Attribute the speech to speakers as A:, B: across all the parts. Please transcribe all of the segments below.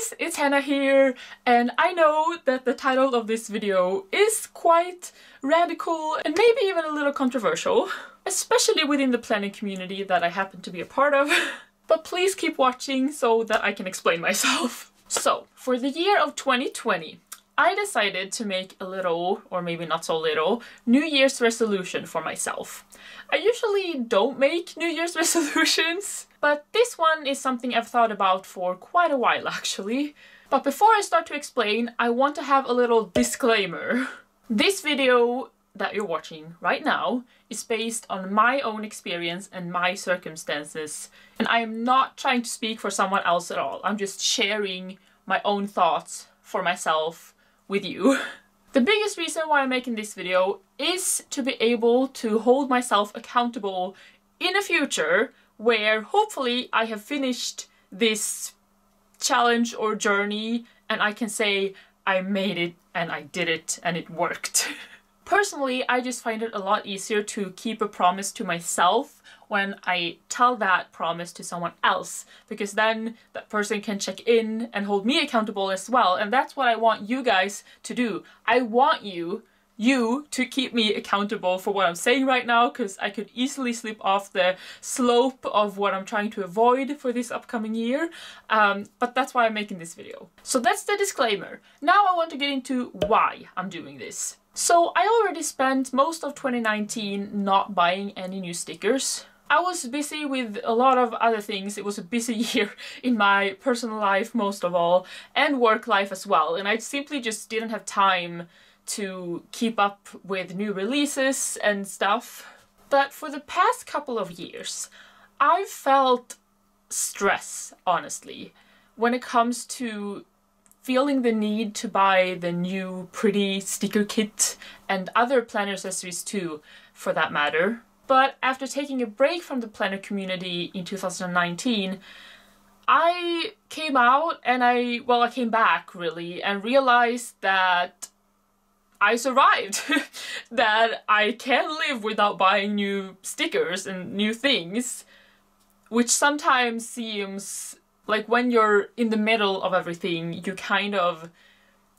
A: guys, it's Hannah here, and I know that the title of this video is quite radical and maybe even a little controversial, especially within the planning community that I happen to be a part of. but please keep watching so that I can explain myself. So, for the year of 2020, I decided to make a little, or maybe not so little, New Year's resolution for myself. I usually don't make New Year's resolutions, but this one is something I've thought about for quite a while actually. But before I start to explain, I want to have a little disclaimer. This video that you're watching right now is based on my own experience and my circumstances, and I am not trying to speak for someone else at all. I'm just sharing my own thoughts for myself with you. The biggest reason why I'm making this video is to be able to hold myself accountable in a future where hopefully I have finished this challenge or journey and I can say I made it and I did it and it worked. Personally, I just find it a lot easier to keep a promise to myself when I tell that promise to someone else because then that person can check in and hold me accountable as well and that's what I want you guys to do. I want you you to keep me accountable for what I'm saying right now because I could easily slip off the slope of what I'm trying to avoid for this upcoming year. Um, but that's why I'm making this video. So that's the disclaimer. Now I want to get into why I'm doing this. So I already spent most of 2019 not buying any new stickers. I was busy with a lot of other things. It was a busy year in my personal life most of all and work life as well and I simply just didn't have time to keep up with new releases and stuff. But for the past couple of years I've felt stress, honestly, when it comes to feeling the need to buy the new pretty sticker kit and other planner accessories too, for that matter. But after taking a break from the planner community in 2019, I came out and I, well, I came back really and realized that I survived. that I can live without buying new stickers and new things, which sometimes seems like when you're in the middle of everything, you kind of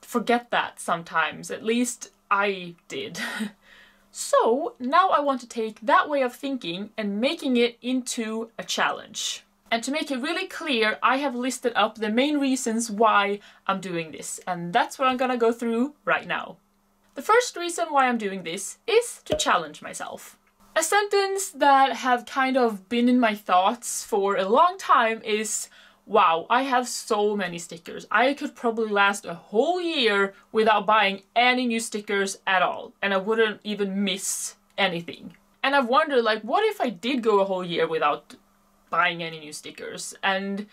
A: forget that sometimes. At least I did. so now I want to take that way of thinking and making it into a challenge. And to make it really clear, I have listed up the main reasons why I'm doing this, and that's what I'm gonna go through right now. The first reason why I'm doing this is to challenge myself. A sentence that have kind of been in my thoughts for a long time is wow, I have so many stickers. I could probably last a whole year without buying any new stickers at all, and I wouldn't even miss anything. And I've wondered, like, what if I did go a whole year without buying any new stickers? And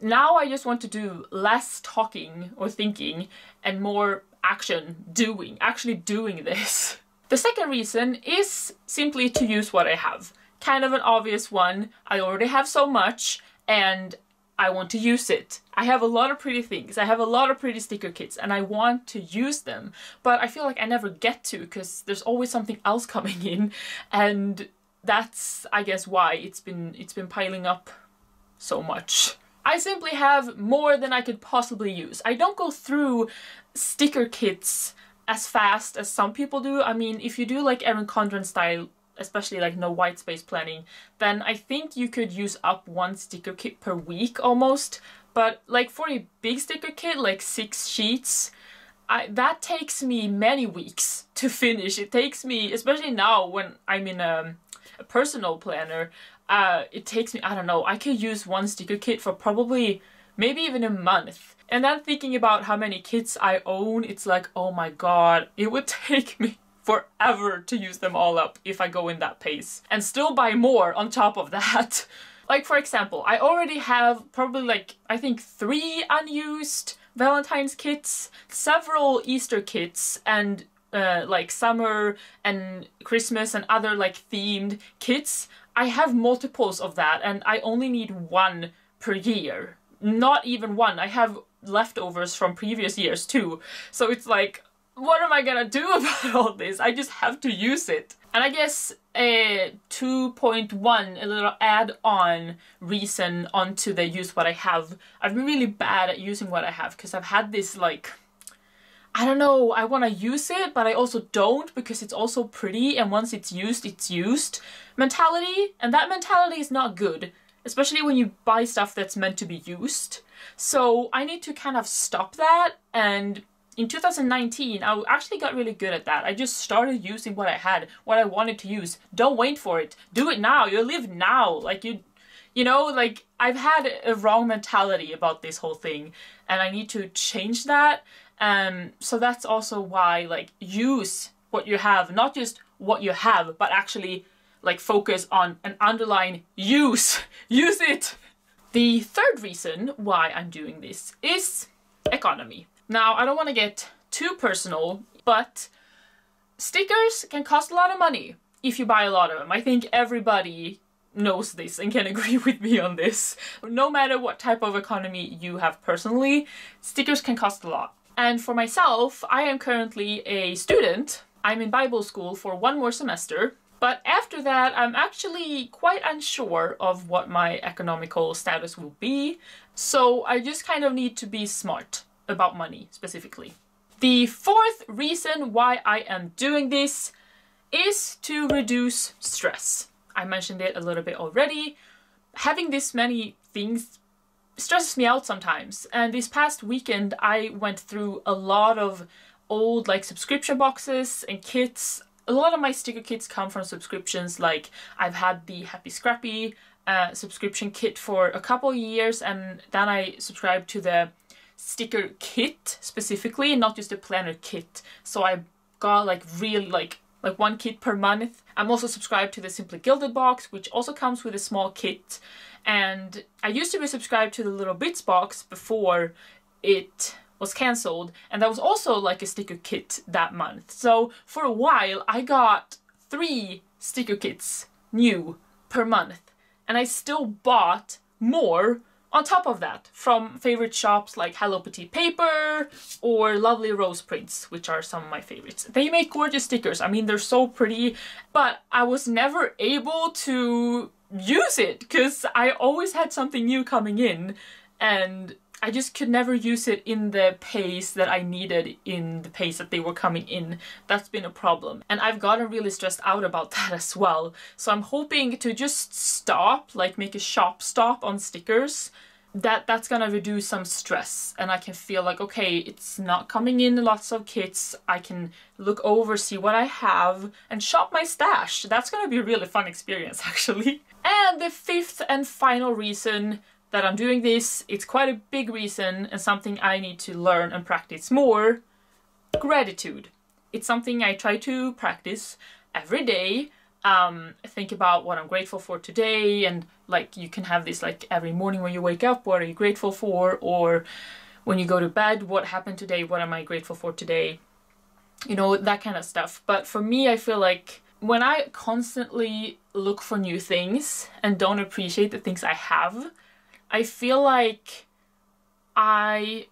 A: now I just want to do less talking or thinking and more action, doing, actually doing this. The second reason is simply to use what I have. Kind of an obvious one. I already have so much and I want to use it. I have a lot of pretty things. I have a lot of pretty sticker kits and I want to use them. But I feel like I never get to because there's always something else coming in and that's I guess why it's been it's been piling up so much. I simply have more than I could possibly use. I don't go through sticker kits as fast as some people do. I mean, if you do like Erin Condren style especially like no white space planning, then I think you could use up one sticker kit per week almost. But like for a big sticker kit, like six sheets, I, that takes me many weeks to finish. It takes me, especially now when I'm in a, a personal planner, uh, it takes me, I don't know, I could use one sticker kit for probably maybe even a month. And then thinking about how many kits I own, it's like, oh my god, it would take me forever to use them all up if I go in that pace. And still buy more on top of that. like for example, I already have probably like, I think three unused Valentine's kits, several Easter kits, and uh, like summer and Christmas and other like themed kits. I have multiples of that and I only need one per year. Not even one. I have leftovers from previous years too. So it's like what am I gonna do about all this? I just have to use it. And I guess uh, a 2.1, a little add-on reason onto the use what I have. I've been really bad at using what I have because I've had this like I don't know, I want to use it, but I also don't because it's also pretty and once it's used, it's used mentality. And that mentality is not good, especially when you buy stuff that's meant to be used. So I need to kind of stop that and in 2019, I actually got really good at that. I just started using what I had, what I wanted to use. Don't wait for it. Do it now. You live now. Like you, you know, like I've had a wrong mentality about this whole thing and I need to change that. Um, so that's also why like use what you have, not just what you have, but actually like focus on an underlying use. use it. The third reason why I'm doing this is economy. Now, I don't want to get too personal, but stickers can cost a lot of money if you buy a lot of them. I think everybody knows this and can agree with me on this. No matter what type of economy you have personally, stickers can cost a lot. And for myself, I am currently a student. I'm in Bible school for one more semester. But after that, I'm actually quite unsure of what my economical status will be. So I just kind of need to be smart about money specifically. The fourth reason why I am doing this is to reduce stress. I mentioned it a little bit already. Having this many things stresses me out sometimes. And this past weekend, I went through a lot of old like subscription boxes and kits. A lot of my sticker kits come from subscriptions. Like I've had the Happie Scrappie uh, subscription kit for a couple years, and then I subscribed to the sticker kit specifically, not just a planner kit. So I got like really like like one kit per month. I'm also subscribed to the Simply Gilded box, which also comes with a small kit. And I used to be subscribed to the Little Bits box before it was cancelled, and that was also like a sticker kit that month. So for a while, I got three sticker kits new per month, and I still bought more on top of that, from favorite shops like Hello Petite Paper or Lovely Rose Prints, which are some of my favorites. They make gorgeous stickers. I mean, they're so pretty, but I was never able to use it because I always had something new coming in and I just could never use it in the pace that I needed in the pace that they were coming in. That's been a problem. And I've gotten really stressed out about that as well. So I'm hoping to just stop, like make a shop stop on stickers that that's gonna reduce some stress and I can feel like okay it's not coming in lots of kits I can look over see what I have and shop my stash that's gonna be a really fun experience actually and the fifth and final reason that I'm doing this, it's quite a big reason and something I need to learn and practice more. Gratitude. It's something I try to practice every day. Um, think about what I'm grateful for today and like you can have this like every morning when you wake up, what are you grateful for? Or when you go to bed, what happened today? What am I grateful for today? You know, that kind of stuff. But for me, I feel like when I constantly look for new things and don't appreciate the things I have, I feel like I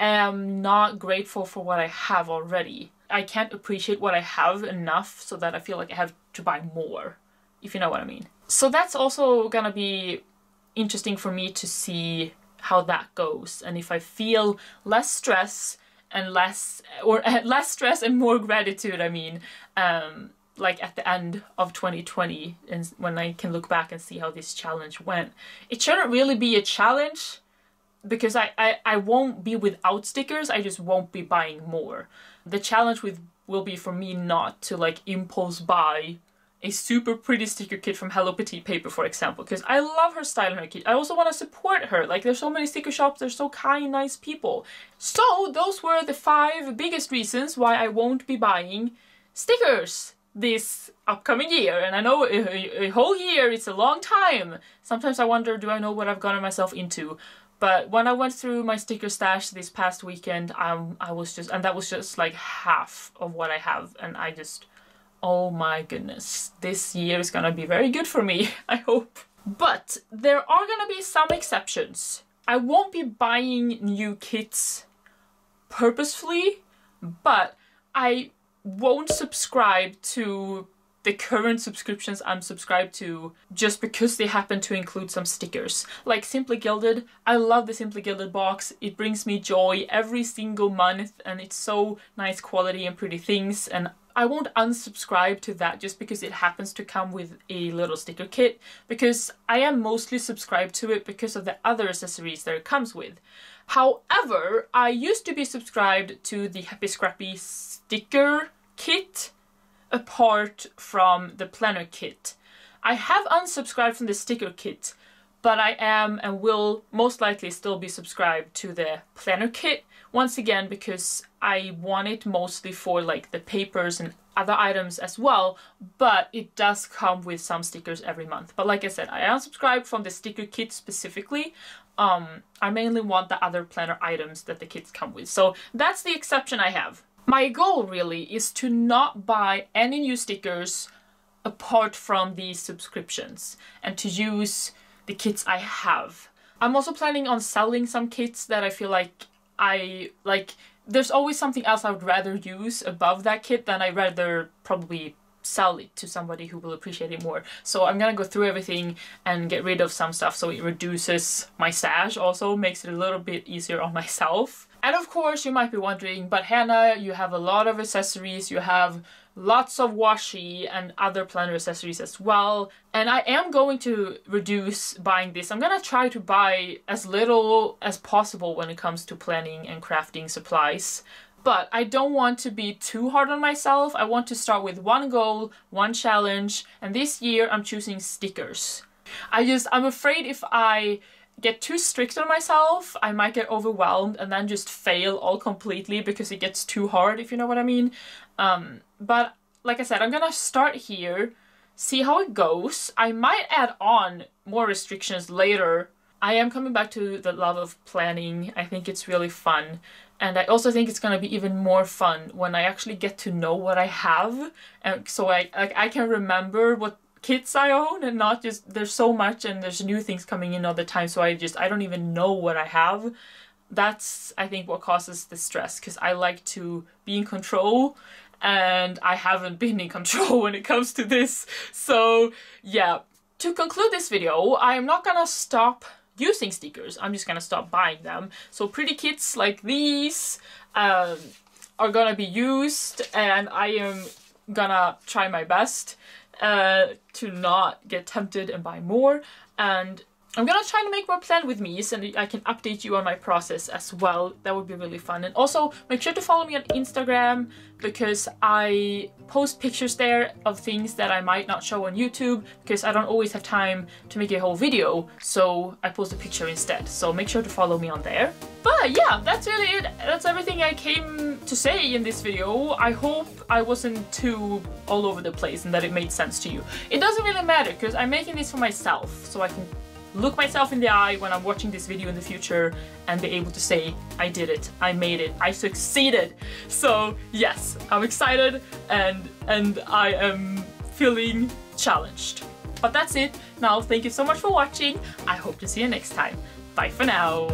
A: am not grateful for what I have already. I can't appreciate what I have enough so that I feel like I have to buy more, if you know what I mean. So that's also gonna be interesting for me to see how that goes and if I feel less stress and less or less stress and more gratitude I mean um like at the end of 2020 and when I can look back and see how this challenge went. It shouldn't really be a challenge because I, I, I won't be without stickers, I just won't be buying more. The challenge with will be for me not to like impulse buy a super pretty sticker kit from Hello Petite Paper, for example, because I love her style and her kit. I also want to support her. Like, there's so many sticker shops, they're so kind, nice people. So, those were the five biggest reasons why I won't be buying stickers this upcoming year and I know a, a, whole year it's a long time. Sometimes I wonder do I know what I've gotten myself into but when I went through my sticker stash this past weekend um, I was just and that was just like half of what I have and I just oh my goodness this year is gonna be very good for me I hope. But there are gonna be some exceptions. I won't be buying new kits purposefully but I won't subscribe to the current subscriptions I'm subscribed to just because they happen to include some stickers. Like Simply Gilded, I love the Simply Gilded box. It brings me joy every single month and it's so nice quality and pretty things and I won't unsubscribe to that just because it happens to come with a little sticker kit because I am mostly subscribed to it because of the other accessories that it comes with. However, I used to be subscribed to the Happie Scrappie sticker kit apart from the planner kit. I have unsubscribed from the sticker kit, but I am and will most likely still be subscribed to the planner kit once again because I want it mostly for like the papers and other items as well, but it does come with some stickers every month. But like I said, I unsubscribed from the sticker kit specifically. Um, I mainly want the other planner items that the kits come with. So that's the exception I have. My goal really is to not buy any new stickers apart from these subscriptions and to use the kits I have. I'm also planning on selling some kits that I feel like I like there's always something else I would rather use above that kit than I'd rather probably sell it to somebody who will appreciate it more. So I'm gonna go through everything and get rid of some stuff so it reduces my stash also, makes it a little bit easier on myself. And of course you might be wondering, but Hannah, you have a lot of accessories, you have lots of washi and other planner accessories as well. And I am going to reduce buying this. I'm gonna try to buy as little as possible when it comes to planning and crafting supplies. But I don't want to be too hard on myself. I want to start with one goal, one challenge, and this year I'm choosing stickers. I just, I'm afraid if I get too strict on myself, I might get overwhelmed and then just fail all completely because it gets too hard, if you know what I mean. Um, but like I said, I'm gonna start here, see how it goes. I might add on more restrictions later. I am coming back to the love of planning. I think it's really fun. And I also think it's gonna be even more fun when I actually get to know what I have, and so I like I can remember what kits I own and not just there's so much and there's new things coming in all the time so I just I don't even know what I have. That's I think what causes the stress because I like to be in control and I haven't been in control when it comes to this. So yeah to conclude this video I'm not gonna stop using stickers I'm just gonna stop buying them. So pretty kits like these um, are gonna be used and I am gonna try my best uh, to not get tempted and buy more. And I'm gonna try to make more plan with me so I can update you on my process as well. That would be really fun. And also make sure to follow me on Instagram because I post pictures there of things that I might not show on YouTube because I don't always have time to make a whole video. So I post a picture instead. So make sure to follow me on there. But yeah, that's really it. That's everything I came to say in this video. I hope I wasn't too all over the place and that it made sense to you. It doesn't really matter because I'm making this for myself so I can look myself in the eye when I'm watching this video in the future and be able to say, I did it, I made it, I succeeded. So yes, I'm excited and, and I am feeling challenged. But that's it. Now, thank you so much for watching. I hope to see you next time. Bye for now.